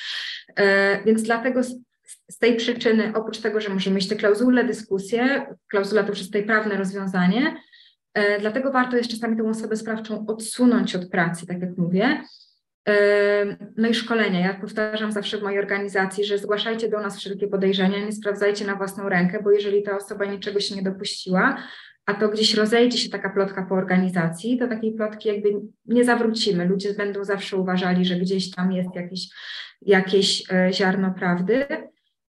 E, więc dlatego z tej przyczyny, oprócz tego, że możemy mieć te klauzule, dyskusje, klauzula to tej prawne rozwiązanie, dlatego warto jest czasami tę osobę sprawczą odsunąć od pracy, tak jak mówię. E, no i szkolenia. Ja powtarzam zawsze w mojej organizacji, że zgłaszajcie do nas wszelkie podejrzenia, nie sprawdzajcie na własną rękę, bo jeżeli ta osoba niczego się nie dopuściła, a to gdzieś rozejdzie się taka plotka po organizacji, to takiej plotki jakby nie zawrócimy. Ludzie będą zawsze uważali, że gdzieś tam jest jakieś, jakieś e, ziarno prawdy.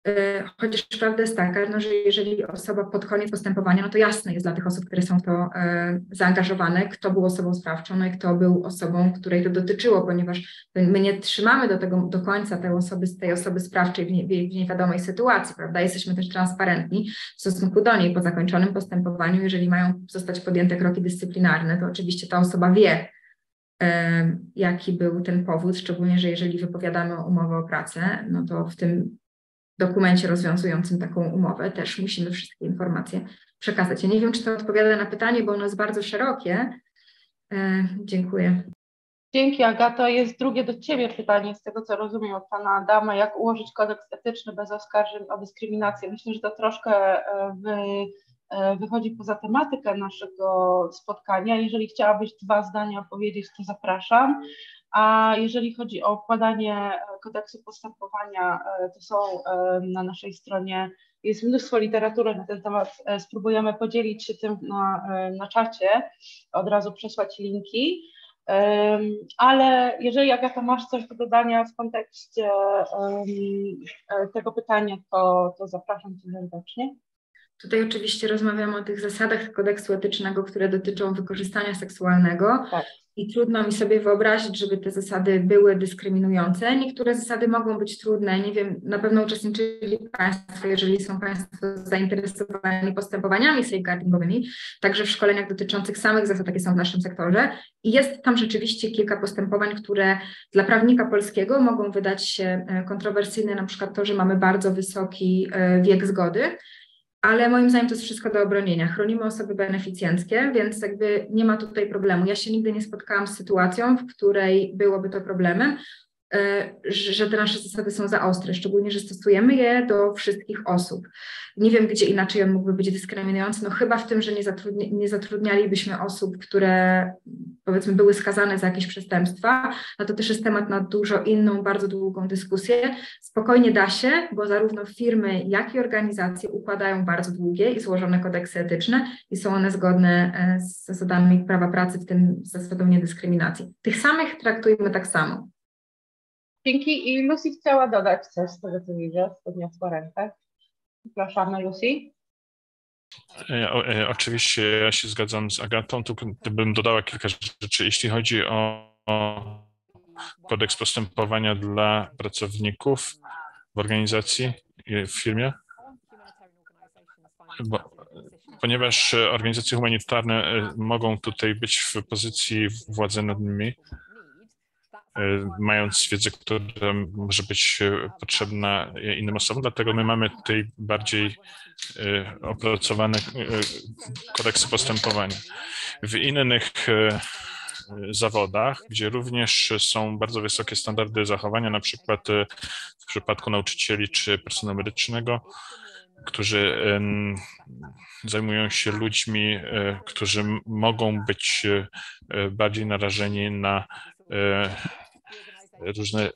E, chociaż prawda jest taka, no, że jeżeli osoba pod koniec postępowania, no to jasne jest dla tych osób, które są w to e, zaangażowane, kto był osobą sprawczą, no i kto był osobą, której to dotyczyło, ponieważ my nie trzymamy do tego do końca tej osoby, tej osoby sprawczej w, nie, w niewiadomej sytuacji, prawda? Jesteśmy też transparentni w stosunku do niej po zakończonym postępowaniu, jeżeli mają zostać podjęte kroki dyscyplinarne, to oczywiście ta osoba wie, e, jaki był ten powód, szczególnie, że jeżeli wypowiadamy umowę o pracę, no to w tym dokumencie rozwiązującym taką umowę też musimy wszystkie informacje przekazać. Ja nie wiem, czy to odpowiada na pytanie, bo ono jest bardzo szerokie. E, dziękuję. Dzięki Agato. Jest drugie do Ciebie pytanie, z tego co rozumiem od Pana Adama, jak ułożyć kodeks etyczny bez oskarżeń o dyskryminację. Myślę, że to troszkę e, wy, e, wychodzi poza tematykę naszego spotkania. Jeżeli chciałabyś dwa zdania powiedzieć, to zapraszam. A jeżeli chodzi o układanie e, kodeksu postępowania, e, to są e, na naszej stronie, jest mnóstwo literatury na ten temat, spróbujemy podzielić się tym na, na czacie, od razu przesłać linki. Ale jeżeli Agata masz coś do dodania w kontekście tego pytania, to, to zapraszam Cię serdecznie. Tutaj oczywiście rozmawiamy o tych zasadach kodeksu etycznego, które dotyczą wykorzystania seksualnego. Tak. I trudno mi sobie wyobrazić, żeby te zasady były dyskryminujące. Niektóre zasady mogą być trudne. Nie wiem, na pewno uczestniczyli Państwo, jeżeli są Państwo zainteresowani postępowaniami safeguardingowymi, także w szkoleniach dotyczących samych zasad, jakie są w naszym sektorze. I jest tam rzeczywiście kilka postępowań, które dla prawnika polskiego mogą wydać się e, kontrowersyjne, na przykład to, że mamy bardzo wysoki e, wiek zgody ale moim zdaniem to jest wszystko do obronienia. Chronimy osoby beneficjenckie, więc jakby nie ma tutaj problemu. Ja się nigdy nie spotkałam z sytuacją, w której byłoby to problemem. E, że te nasze zasady są za ostre, szczególnie, że stosujemy je do wszystkich osób. Nie wiem, gdzie inaczej on mógłby być dyskryminujący, no chyba w tym, że nie, zatrudni, nie zatrudnialibyśmy osób, które powiedzmy były skazane za jakieś przestępstwa, no to też jest temat na dużo inną, bardzo długą dyskusję. Spokojnie da się, bo zarówno firmy, jak i organizacje układają bardzo długie i złożone kodeksy etyczne i są one zgodne e, z zasadami prawa pracy, w tym z zasadą niedyskryminacji. Tych samych traktujmy tak samo. Dzięki. I Lucy chciała dodać coś z tego, co widzę, podniosła rękę. Zapraszamy, Lucy. E, e, oczywiście ja się zgadzam z Agatą, tylko bym dodała kilka rzeczy. Jeśli chodzi o, o kodeks postępowania dla pracowników w organizacji, w firmie, bo, ponieważ organizacje humanitarne e, mogą tutaj być w pozycji władzy nad nimi, E, mając wiedzę, która może być e, potrzebna innym osobom. Dlatego my mamy tutaj bardziej e, opracowane kodeksy postępowania. W innych zawodach, gdzie również są bardzo wysokie standardy zachowania, na przykład w przypadku nauczycieli czy personelu medycznego, którzy zajmują się ludźmi, którzy mogą być bardziej narażeni na różne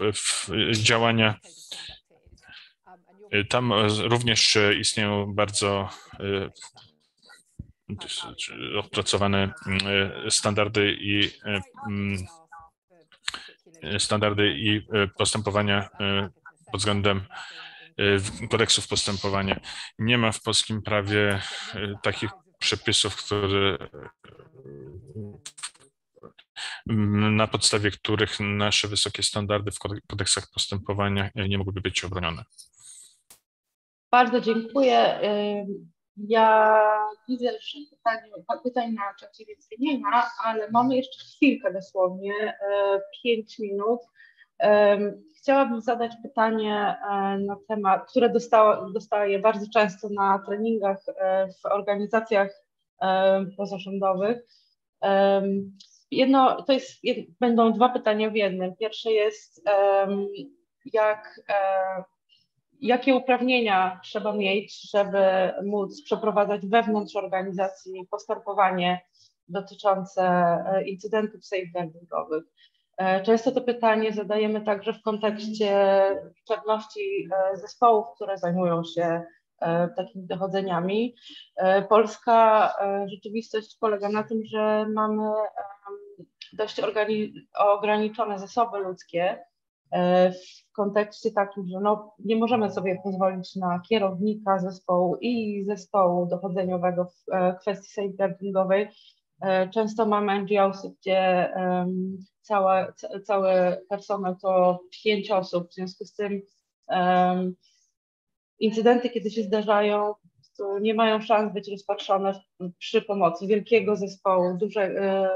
e, działania. Tam również istnieją bardzo e, opracowane e, standardy i standardy i postępowania pod względem kodeksów postępowania. Nie ma w polskim prawie takich przepisów, które na podstawie których nasze wysokie standardy w kodeksach postępowania nie mogłyby być obronione. Bardzo dziękuję. Ja widzę, że pytań, pytań na czacie więcej nie ma, ale mamy jeszcze chwilkę dosłownie, e, pięć minut. Chciałabym zadać pytanie e, na temat, które dostało, dostaję bardzo często na treningach e, w organizacjach pozarządowych jedno, to jest, będą dwa pytania w jednym. Pierwsze jest, jak, e, jakie uprawnienia trzeba mieć, żeby móc przeprowadzać wewnątrz organizacji postępowanie dotyczące e, incydentów safeguardingowych. E, często to pytanie zadajemy także w kontekście pewności zespołów, które zajmują się takimi dochodzeniami. Polska rzeczywistość polega na tym, że mamy dość ograniczone zasoby ludzkie w kontekście takim, że no, nie możemy sobie pozwolić na kierownika zespołu i zespołu dochodzeniowego w kwestii safeguardingowej. Często mamy NGOsy, gdzie cała, cały personel to pięć osób, w związku z tym incydenty, kiedy się zdarzają, nie mają szans być rozpatrzone przy pomocy wielkiego zespołu, duże, e,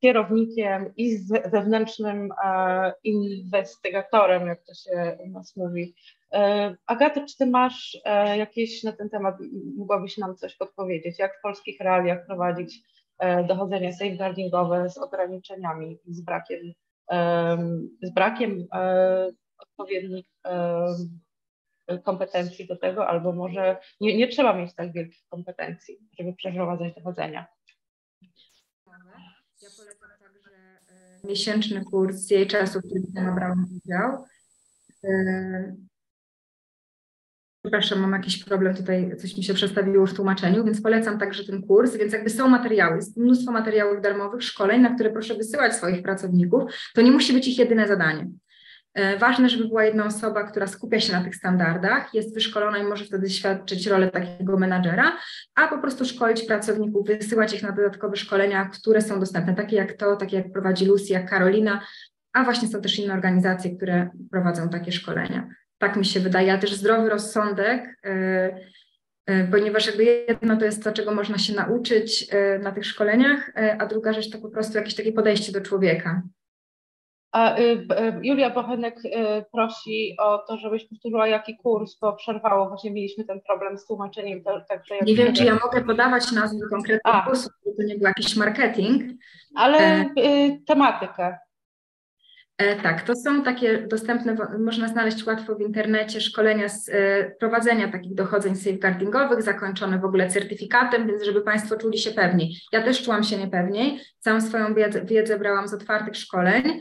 kierownikiem i zewnętrznym e, inwestygatorem, jak to się u nas mówi. E, Agata, czy ty masz jakieś na ten temat, mogłabyś nam coś podpowiedzieć, jak w polskich realiach prowadzić dochodzenie safeguardingowe z ograniczeniami, z brakiem, z brakiem odpowiednich kompetencji do tego, albo może nie, nie trzeba mieć tak wielkich kompetencji, żeby przeprowadzać dochodzenia. Ja polecam także e, miesięczny kurs jej czasu, w którym sama brałam udział. E, przepraszam, mam jakiś problem tutaj, coś mi się przestawiło w tłumaczeniu, więc polecam także ten kurs, więc jakby są materiały, jest mnóstwo materiałów darmowych, szkoleń, na które proszę wysyłać swoich pracowników, to nie musi być ich jedyne zadanie. E, ważne, żeby była jedna osoba, która skupia się na tych standardach, jest wyszkolona i może wtedy świadczyć rolę takiego menadżera, a po prostu szkolić pracowników, wysyłać ich na dodatkowe szkolenia, które są dostępne, takie jak to, takie jak prowadzi Lucy, jak Karolina, a właśnie są też inne organizacje, które prowadzą takie szkolenia. Tak mi się wydaje, a też zdrowy rozsądek, yy, ponieważ jakby jedno to jest to, czego można się nauczyć na tych szkoleniach, a druga rzecz to po prostu jakieś takie podejście do człowieka. A y, y, Julia Bochenek y, prosi o to, żebyś powtórzyła jaki kurs, bo przerwało, właśnie mieliśmy ten problem z tłumaczeniem. Także nie wiem, czy ja mogę podawać nazwy konkretnych kursów, bo to nie był jakiś marketing. Ale e, tematykę. E, tak, to są takie dostępne, można znaleźć łatwo w internecie szkolenia z e, prowadzenia takich dochodzeń safeguardingowych, zakończone w ogóle certyfikatem, więc żeby Państwo czuli się pewniej. Ja też czułam się niepewniej, całą swoją wiedzę, wiedzę brałam z otwartych szkoleń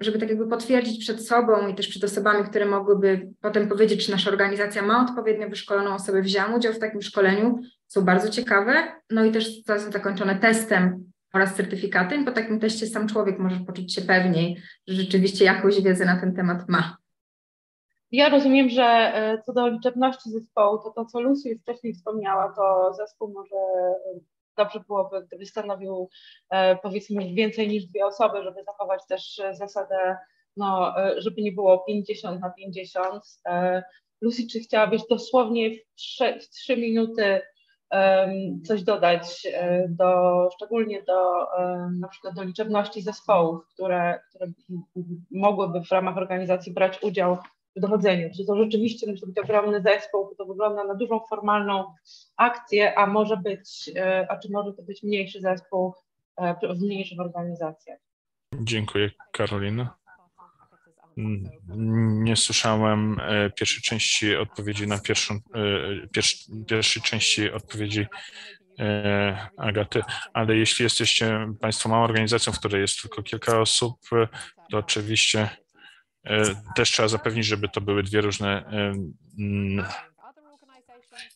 żeby tak jakby potwierdzić przed sobą i też przed osobami, które mogłyby potem powiedzieć, czy nasza organizacja ma odpowiednio wyszkoloną osobę, wzięłam udział w takim szkoleniu, są bardzo ciekawe, no i też to jest zakończone testem oraz certyfikatem. Po takim teście sam człowiek może poczuć się pewniej, że rzeczywiście jakąś wiedzę na ten temat ma. Ja rozumiem, że e, co do liczebności zespołu, to to, co Lucy wcześniej wspomniała, to zespół może dobrze byłoby, gdyby stanowił e, powiedzmy więcej niż dwie osoby, żeby zachować też zasadę, no, e, żeby nie było 50 na 50. E, Lucy, czy chciałabyś dosłownie w trzy, minuty coś dodać, do, szczególnie do na przykład do liczebności zespołów, które, które mogłyby w ramach organizacji brać udział w. Czy to rzeczywiście musi być ogromny zespół, bo to wygląda na dużą formalną akcję, a może być, e, a czy może to być mniejszy zespół e, w mniejszych organizacjach? Dziękuję, Karolina. Nie słyszałem e, pierwszej części odpowiedzi na pierwszą, pierwszej części odpowiedzi Agaty, ale jeśli jesteście Państwo małą organizacją, w której jest tylko kilka osób, to oczywiście też trzeba zapewnić, żeby to były dwie różne. Mm,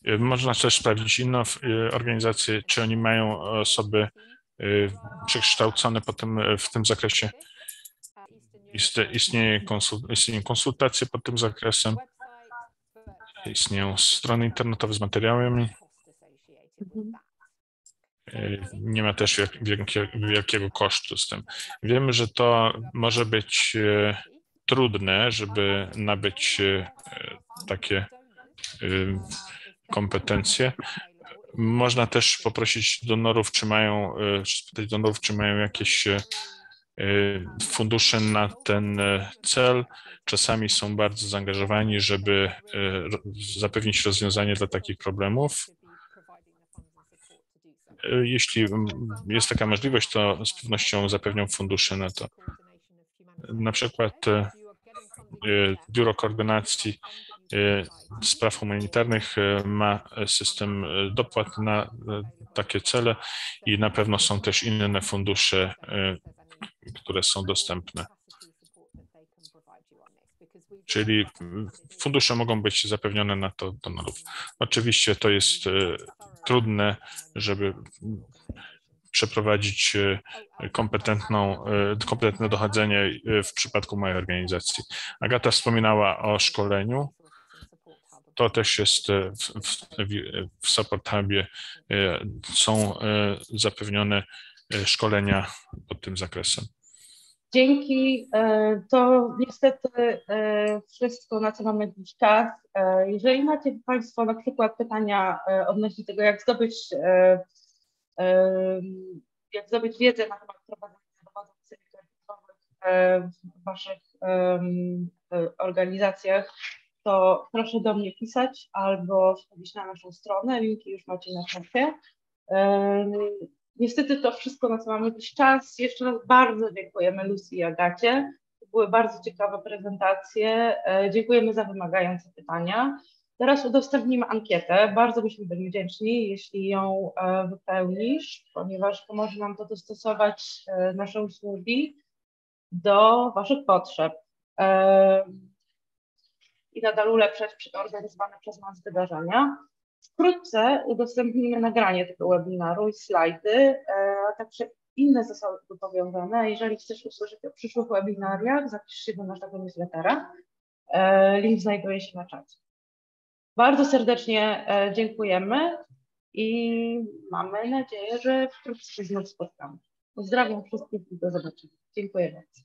e, można też sprawdzić inne e, organizacje, czy oni mają osoby przekształcone potem w tym zakresie. Istnieje konsult, istnieją konsultacje pod tym zakresem, istnieją strony internetowe z materiałami. Nie ma też wielkiego kosztu z tym. Wiemy, że to może być trudne, żeby nabyć e, takie e, kompetencje. Można też poprosić donorów, czy mają, e, spytać donorów, czy mają jakieś fundusze na ten cel. Czasami są bardzo zaangażowani, żeby zapewnić rozwiązanie dla takich problemów. Jeśli jest taka możliwość, to z pewnością zapewnią fundusze na to. Na przykład e, Biuro Koordynacji e, Spraw Humanitarnych e, ma system dopłat na takie cele i na pewno są też inne fundusze, które są dostępne. Czyli fundusze mogą być zapewnione na to donorów. Oczywiście to jest trudne, żeby przeprowadzić kompetentną, kompetentne dochodzenie w przypadku mojej organizacji. Agata wspominała o szkoleniu. To też jest w, w, w Support Hubie są zapewnione szkolenia pod tym zakresem. Dzięki. E, to niestety e, wszystko, na co mamy dziś czas. E, jeżeli macie Państwo na przykład pytania odnośnie tego, jak zdobyć, jak zdobyć wiedzę na temat prowadzenia cyfrowych w Waszych organizacjach, to proszę do mnie pisać albo wchodzić na naszą stronę. Linki już macie na czacie. Niestety to wszystko, na co mamy jakiś czas. Jeszcze raz bardzo dziękujemy Lucy i Agacie. To były bardzo ciekawe prezentacje. E, dziękujemy za wymagające pytania. Teraz udostępnimy ankietę. Bardzo byśmy byli wdzięczni, jeśli ją e, wypełnisz, ponieważ pomoże nam to dostosować e, nasze usługi do Waszych potrzeb i nadal ulepszać organizowane przez nas wydarzenia. Wkrótce udostępnimy nagranie tego webinaru i slajdy, e, a także inne zasady powiązane. Jeżeli chcesz usłyszeć o przyszłych webinariach, zapisz się do naszego newslettera. E, link znajduje się na czacie. Bardzo serdecznie e, dziękujemy i mamy nadzieję, że wkrótce się znów spotkamy. Pozdrawiam wszystkich i do zobaczenia. Dziękuję bardzo.